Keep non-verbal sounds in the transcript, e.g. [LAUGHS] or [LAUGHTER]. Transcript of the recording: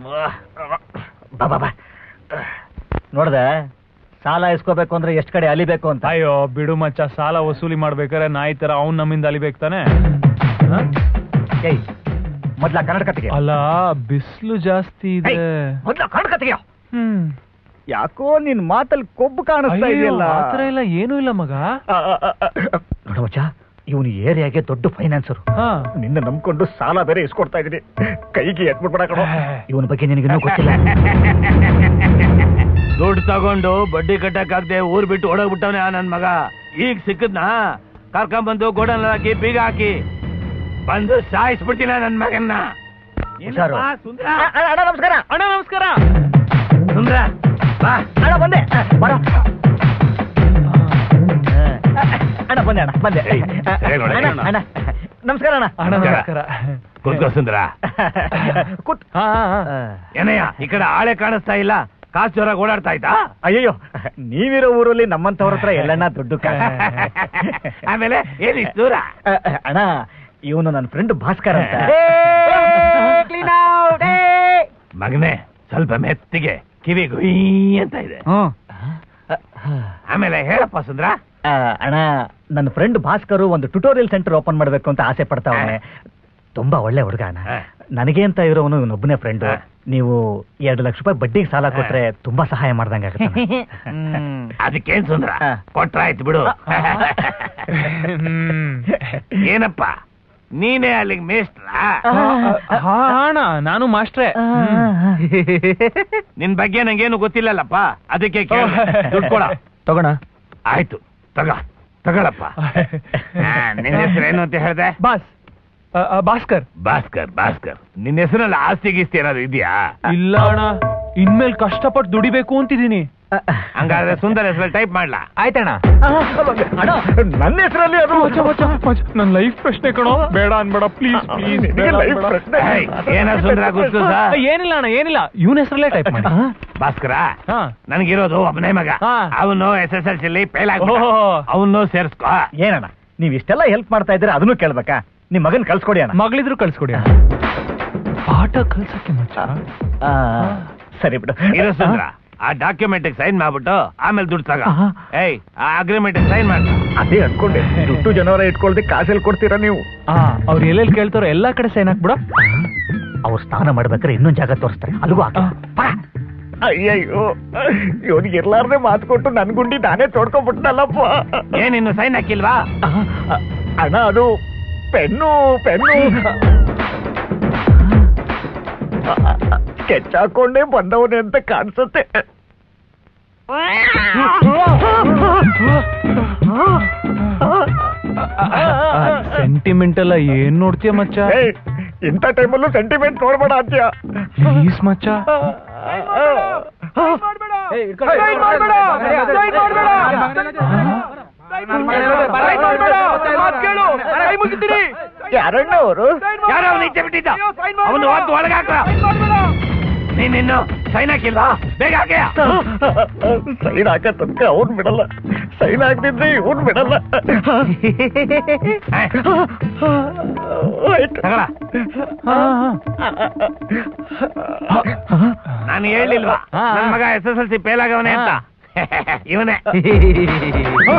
ಬಾ ನೋಡ್ದೆ ಸಾಲ ಇಸ್ಕೋಬೇಕು ಅಂದ್ರೆ ಎಷ್ಟ್ ಕಡೆ ಅಲಿಬೇಕು ಅಂತ? ಅಯ್ಯೋ ಬಿಡು ಮಚ್ಚ ಸಾಲ ವಸೂಲಿ ಮಾಡ್ಬೇಕಾದ್ರೆ ನಾಯಿ ತರ ಅವ್ನ್ ನಮ್ಮಿಂದ ಅಲಿಬೇಕು ತಾನೆ? ಏಯ್ ಮೊದ್ಲ ಕನ್ನಡ ಕತೆಗೆ. ಅಲ್ಲ ಬಿಸಿಲು ಜಾಸ್ತಿ ಇದೆ. ಮೊದ್ಲ ಕನ್ನಡ ಕತೆಗೆ. ಹ್ಮ್. ಯಾಕೋ ನಿನ್ ಮಾತಲ್ಲಿ ಕೊಬ್ಬು ಕಾಣಿಸ್ತಾ ಇದೆಯಲ್ಲ? ಆತರ ಇಲ್ಲ ಏನೂ ಇಲ್ಲ ಮಗ. ನೋಡವಚ್ಚ ಇವನು ಏರಿಯಾಗೆ ದೊಡ್ಡ ಫೈನಾನ್ಸರ್. ಹಾ. ನಿನ್ನ ನಂಬ್ಕೊಂಡು ಸಾಲ ಬೇರೆ ಇಸ್ಕೊಡ್ತಾ ಇದೀನಿ ಕೈಗೆ ಎತ್ಬಿಡ್ಬೇಡ ಕಣೋ. ಇವನ ಬಗ್ಗೆ ನಿನಗಿನ್ನೂ ಗೊತ್ತಿಲ್ಲ. [LAUGHS] ದುಡ್ಡು ತಗೊಂಡು ಬಡ್ಡಿ ಕಟ್ಟಕ್ಕಾಗದೆ ಊರ್ ಬಿಟ್ಟು ಓಡೋಗ್ಬಿಟ್ಟವನೆ ನನ್ನ ನನ್ ಮಗ. ಈಗ ಸಿಕ್ಕದ್ನ? ಕರ್ಕೊಂಬಂದು ಗೋಡನ್ ಹಾಕಿ ಬೀಗ ಹಾಕಿ. ಬಂದು ಸಾಯಿಸ್ಬಿಡ್ತೀನ ನನ್ ಮಗನ್ನ? ನಮಸ್ಕಾರ. ಅಣ್ಣ ನಮಸ್ಕಾರ. ಸುಂದ್ರ ಬಾ. ಅಣ್ಣ ಬಂದೆ. ಬರೋ ಅಣ್ಣ ಬಂದೆ ಅಣ್ಣ ಬಂದೆ ಏಯ್, ಹೇಗ್ ನೋಡಿ, ಅಣ್ಣ, ಅಣ್ಣ. ಅಣ್ಣ ನಮಸ್ಕಾರ ಅಣ್ಣ. ಅಣ್ಣ ನಮಸ್ಕಾರ. ನಮಸ್ಕಾರ. ಕೂತ್ಕೋ ಸುಂದ್ರ. ಕೂತ್. ಹಾ ಹಾ, ಹಾ. ಏನಯ್ಯ ಈ ಕಡೆ ಆಳೆ ಕಾಣಿಸ್ತಾ ಇಲ್ಲ? ಕಾಸು ಜೋರಾಗಿ ಓಡಾಡ್ತಾ ಇದ್ದಾ? ಅಯ್ಯಯ್ಯೋ ನೀವಿರೋ ಊರಲ್ಲಿ ನಮ್ಮಂತವ್ರ ಹತ್ರ ಎಲ್ಲಣ್ಣ ದುಡ್ಡು ಕ- [LAUGHS] ಆಮೇಲೆ ಏನಿಷ್ಟು ದೂರ? ಅ, ಅ, ಅಣ್ಣ ಇವನು ನನ್ನ ಫ್ರೆಂಡ್ ಭಾಸ್ಕರ್ ಅಂತ. ಮಗನೇ ಸ್ವಲ್ಪ ಮೆತ್ತಿಗೆ ಕಿವಿ ಗುಯ್ ಅಂತ ಇದೆ. ಆಮೇಲೆ ಹೇಳಪ್ಪ ಸುಂದ್ರ. ಆ, ಅಣ್ಣ ನನ್ನ ಫ್ರೆಂಡ್ ಭಾಸ್ಕರ್ ಒಂದು ಟ್ಯುಟೋರಿಯಲ್ ಸೆಂಟರ್ ಓಪನ್ ಮಾಡಬೇಕು ಅಂತ ಆಸೆ ಪಡ್ತಾವನೆ ತುಂಬಾ ಒಳ್ಳೆ ಹುಡುಗ ಅಣ್ಣ. ಹಾ. ನನಗೆ ಅಂತ ಇರೋವನು ಇವನೊಬ್ಬನೇ ಫ್ರೆಂಡ್ ನೀವು ಎರಡು ಲಕ್ಷ ರೂಪಾಯಿ ಬಡ್ಡಿಗೆ ಸಾಲ ಕೊಟ್ರೆ ತುಂಬಾ ಸಹಾಯ ಮಾಡ್ದಂಗ [LAUGHS] ಅದಕ್ಕೇನ್ ಸುಂದ್ರ. ಕೊಟ್ರಾಯ್ತು ಬಿಡು. [LAUGHS] ಏನಪ್ಪ? ನೀನೇ ಅಲ್ಲಿಗೆ ಮೇಸ್ಟ್ರ ಹಾ ನಾನು ಮಾಸ್ಟ್ರೆ. ನಿನ್ ಬಗ್ಗೆ ನಂಗೇನು ಗೊತ್ತಿಲ್ಲಲ್ಲಪ್ಪ? ಅದಕ್ಕೆ ಕೇಳ್ದೆ. ದುಡ್ಡು ಕೊಡ. ತಗೋಣ. ಆಯ್ತು ತಗ. ತಗೊಳಪ್ಪ. [LAUGHS] ನಿನ್ನ ನಿನ್ ಹೆಸರು ಏನು ಅಂತ ಹೇಳ್ದೆ? ಬಾಸ್. ಭಾಸ್ಕರ್. ಭಾಸ್ಕರ್ ಭಾಸ್ಕರ್. ನಿನ್ನ ಹೆಸರಲ್ಲಿ ಆಸ್ತಿ ಗೀಸ್ತಿ ಏನಾದ್ರು ಇದೆಯಾ? ಇಲ್ಲ ಅಣ್ಣ ಇನ್ಮೇಲೆ ಕಷ್ಟಪಟ್ಟು ದುಡಿಬೇಕು ಅಂತಿದ್ದೀನಿ. ಹಂಗಾದ್ರೆ ಸುಂದರ ಹೆಸರಲ್ಲಿ ಟೈಪ್ ಮಾಡ್ಲಾ? ಆಯ್ತಣ್ಣ. ಅಣ್ಣ. ನನ್ನ ಹೆಸರಲ್ಲಿ ಅದು? ನನ್ ಲೈಫ್ ಪ್ರಶ್ನೆ ಕಣೋ. ಬೇಡ ಅನ್ಬೇಡ ಪ್ಲೀಸ್ ಪ್ಲೀಸ್ ಏನ ಸುಂದರ ಗೊತ್ತು? ಏನಿಲ್ಲ ಅಣ್ಣ ಏನಿಲ್ಲ. ಇವನ ಹೆಸರಲ್ಲೇ ಟೈಪ್ ಮಾಡಿ. ಭಾಸ್ಕರ ಹಾ. ನನಗಿರೋದು ಒಬ್ಬನೇ ಮಗ. ಹಾ. ಅವನು S S L C fail ಓಹೋ. ಅವನು ಸೇರ್ಸ್ಕೊ. ಏನಣ್ಣ ನೀವ್ ಇಷ್ಟೆಲ್ಲ ಹೆಲ್ಪ್ ಮಾಡ್ತಾ ಇದ್ರೆ ಅದನ್ನು ಕೇಳ್ಬೇಕಾ? ನಿಮ್ ಮಗನ್ ಕಳ್ಸ್ಕೊಡಿ ಅಣ್ಣ. ಮಗಳಿದ್ರು ಕಳ್ಸ್ಕೊಡಿ ಅಣ್ಣ. ಪಾಠ ಕಲ್ಸಕ್ಕೆ ಮಚ್ಚ. ಆ, ಸರಿ ಬಿಡು. ಇರೋ ಸುಂದ್ರ. ಆ ಡಾಕ್ಯುಮೆಂಟ್ ಸೈನ್ ಮಾಡ್ಬಿಟ್ಟು ಆಮೇಲೆ ದುಡ್ಡು ತಗ. ಆಹಾ. ಏಯ್ ಆ ಅಗ್ರಿಮೆಂಟ್ ಸೈನ್ ಮಾಡ. ಅದೇ ಅನ್ಕೊಂಡೆ. ದುಡ್ಡು ಜನವರ ಇಟ್ಕೊಳ್ದೆ ಕಾಸಲ್ಲಿ ಕೊಡ್ತೀರಾ ನೀವು? ಹಾ ಅವ್ರು ಎಲ್ಲೆಲ್ಲಿ ಕೇಳ್ತಾರೋ ಎಲ್ಲಾ ಕಡೆ ಸೈನ್ ಹಾಕ್ಬಿಡ. ಅವ್ರು ಸ್ನಾನ ಮಾಡ್ಬೇಕಾದ್ರೆ ಇನ್ನೊಂದ್ ಜಾಗ ತೋರಿಸ್ತಾರೆ. ಅಲ್ಗೂ ಹಾಕಿ. ಅಯ್ಯಯ್ಯೋ ಇವನಿಗೆ ಇರ್ಲಾರ್ದೆ ಮಾತು ಕೊಟ್ಟು ನನ್ ಗುಂಡಿ ನಾನೇ ತೋಡ್ಕೊಂಡ್ಬಿಟ್ಟನಲ್ಲಪ್ಪ ಏನ್ ಇನ್ನು ಸೈನ್ ಹಾಕಿಲ್ವಾ ಅಣ್ಣ ಅದು ಪೆನ್ನು ಪೆನ್ನು ಸ್ಕೆಚ್ ಹಾಕೊಂಡೇ ಬಂದವನೇ ಅಂತ ಕಾಣಿಸುತ್ತೆ ಸೆಂಟಿಮೆಂಟ್ ಎಲ್ಲ ಏನ್ ನೋಡ್ತೀಯ ಮಚ್ಚ ಏಯ್, ಇಂಥ ಟೈಮಲ್ಲೂ ಸೆಂಟಿಮೆಂಟ್ ನೋಡ್ಬೇಡ ಅಂತ್ಯ ಪ್ಲೀಸ್ ಮಚ್ಚ ಯಾರಣ್ಣ ಅವರು ಯಾರು ಅವನು ಇಚ್ಛೆ ಬಿಟ್ಟಿದ್ದ ಅವನು ಒದ್ದು ಒಳಗಾಕ ನೀನಿನ್ನು ಸೈನ್ ಹಾಕಿಲ್ವಾ? ಬೇಗ ಹಾಕ್ಯಾ? ಸೈನ್ ಹಾಕ ತನಕ ಅವ್ನ್ ಬಿಡಲ್ಲ. ಸೈನ್ ಹಾಕ್ತಿದ್ರೆ ಇವ್ನ್ ಬಿಡಲ್ಲ. ಆಯ್ತು. ತಗೊಳ ನಾನು ಹೇಳಿಲ್ವಾ? ಹಾ. ನನ್ ಮಗ S S L C fail ಆಗವನೆ ಅಂತ. [LAUGHS] ಇವನೇ. ಆ,